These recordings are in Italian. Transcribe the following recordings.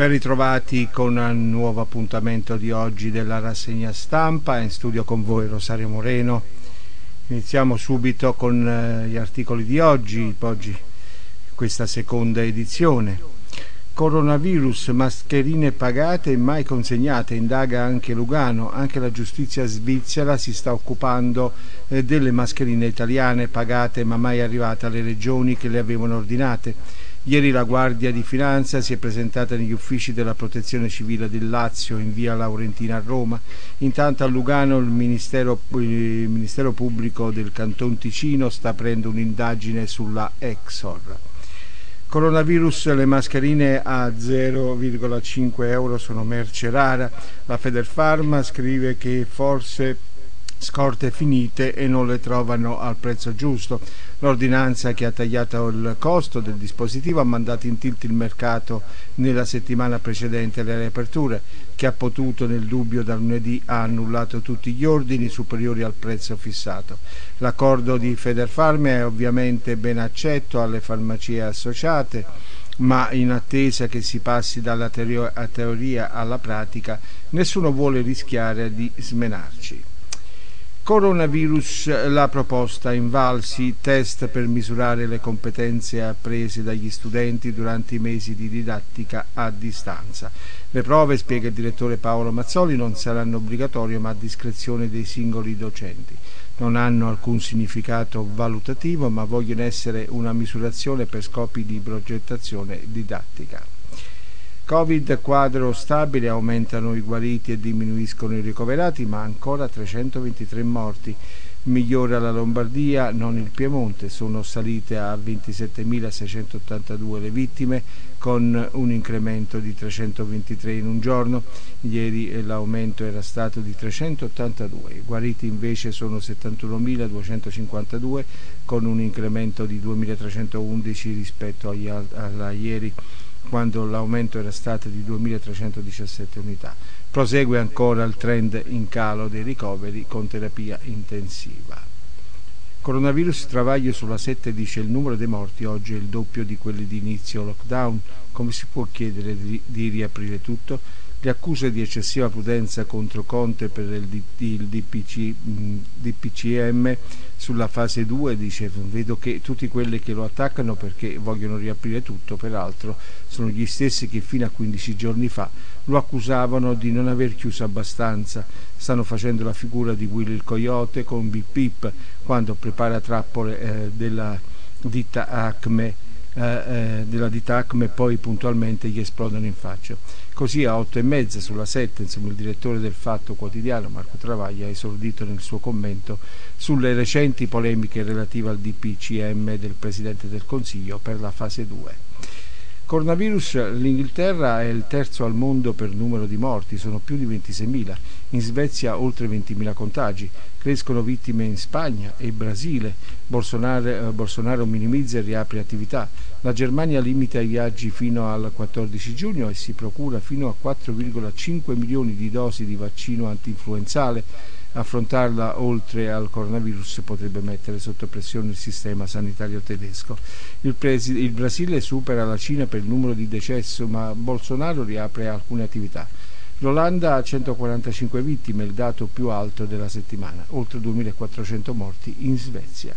Ben ritrovati con un nuovo appuntamento di oggi della rassegna stampa, in studio con voi Rosario Moreno. Iniziamo subito con eh, gli articoli di oggi, oggi questa seconda edizione. Coronavirus, mascherine pagate e mai consegnate, indaga anche Lugano, anche la giustizia svizzera si sta occupando eh, delle mascherine italiane pagate ma mai arrivate alle regioni che le avevano ordinate. Ieri la Guardia di Finanza si è presentata negli uffici della Protezione Civile del Lazio in via Laurentina a Roma. Intanto a Lugano il Ministero, il Ministero Pubblico del Canton Ticino sta aprendo un'indagine sulla Exor. Coronavirus, le mascherine a 0,5 euro sono merce rara. La Federfarma scrive che forse scorte finite e non le trovano al prezzo giusto. L'ordinanza che ha tagliato il costo del dispositivo ha mandato in tilt il mercato nella settimana precedente alle riaperture, che ha potuto nel dubbio da lunedì ha annullato tutti gli ordini superiori al prezzo fissato. L'accordo di Federfarme è ovviamente ben accetto alle farmacie associate, ma in attesa che si passi dalla teoria alla pratica nessuno vuole rischiare di smenarci. Coronavirus, la proposta invalsi, test per misurare le competenze apprese dagli studenti durante i mesi di didattica a distanza. Le prove, spiega il direttore Paolo Mazzoli, non saranno obbligatorie ma a discrezione dei singoli docenti. Non hanno alcun significato valutativo ma vogliono essere una misurazione per scopi di progettazione didattica. Covid quadro stabile, aumentano i guariti e diminuiscono i ricoverati, ma ancora 323 morti. Migliora la Lombardia, non il Piemonte, sono salite a 27.682 le vittime con un incremento di 323 in un giorno. Ieri l'aumento era stato di 382, i guariti invece sono 71.252 con un incremento di 2.311 rispetto alla ieri quando l'aumento era stato di 2.317 unità. Prosegue ancora il trend in calo dei ricoveri con terapia intensiva. Coronavirus travaglio sulla 7 dice il numero dei morti oggi è il doppio di quelli di inizio lockdown. Come si può chiedere di, di riaprire tutto? Le accuse di eccessiva prudenza contro Conte per il, DPC, DPCM sulla fase 2 dice vedo che tutti quelli che lo attaccano perché vogliono riaprire tutto, peraltro sono gli stessi che fino a 15 giorni fa lo accusavano di non aver chiuso abbastanza, stanno facendo la figura di Willy il Coyote con Bip Pip quando prepara trappole eh, della ditta Acme eh, eh, della ditta Acme poi puntualmente gli esplodono in faccia. Così a otto e mezza sulla 7 insomma, il direttore del Fatto Quotidiano Marco Travaglia ha esordito nel suo commento sulle recenti polemiche relative al DPCM del Presidente del Consiglio per la fase 2. Coronavirus, l'Inghilterra è il terzo al mondo per numero di morti, sono più di 26.000, in Svezia oltre 20.000 contagi, crescono vittime in Spagna e Brasile, Bolsonaro, eh, Bolsonaro minimizza e riapre attività, la Germania limita i viaggi fino al 14 giugno e si procura fino a 4,5 milioni di dosi di vaccino antinfluenzale, affrontarla oltre al coronavirus potrebbe mettere sotto pressione il sistema sanitario tedesco. Il, il, Brasile supera la Cina per il numero di decessi, ma Bolsonaro riapre alcune attività. L'Olanda ha 145 vittime, il dato più alto della settimana, oltre 2.400 morti in Svezia.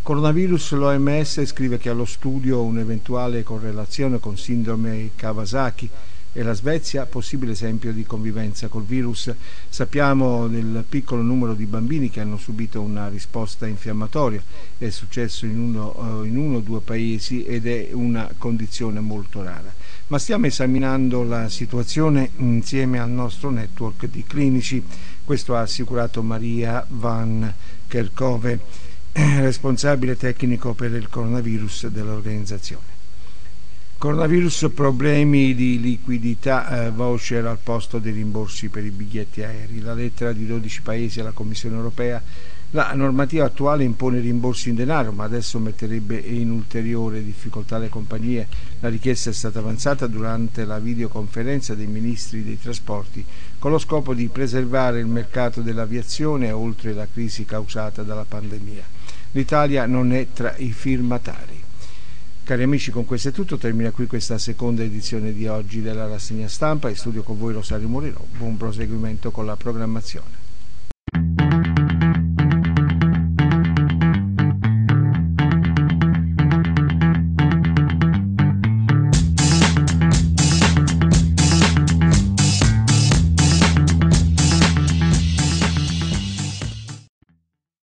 Coronavirus, l'OMS scrive che allo studio un'eventuale correlazione con sindrome Kawasaki e la Svezia possibile esempio di convivenza col virus. Sappiamo del piccolo numero di bambini che hanno subito una risposta infiammatoria, è successo in uno, uh, in uno o due paesi ed è una condizione molto rara. Ma stiamo esaminando la situazione insieme al nostro network di clinici, questo ha assicurato Maria Van Kerkove, responsabile tecnico per il coronavirus dell'organizzazione. Coronavirus, problemi di liquidità, eh, voucher al posto dei rimborsi per i biglietti aerei. La lettera di 12 paesi alla Commissione europea. La normativa attuale impone rimborsi in denaro, ma adesso metterebbe in ulteriore difficoltà le compagnie. La richiesta è stata avanzata durante la videoconferenza dei ministri dei trasporti con lo scopo di preservare il mercato dell'aviazione oltre la crisi causata dalla pandemia. L'Italia non è tra i firmatari. Cari amici, con questo è tutto, termina qui questa seconda edizione di oggi della rassegna stampa. In studio con voi Rosario Moreno, buon proseguimento con la programmazione.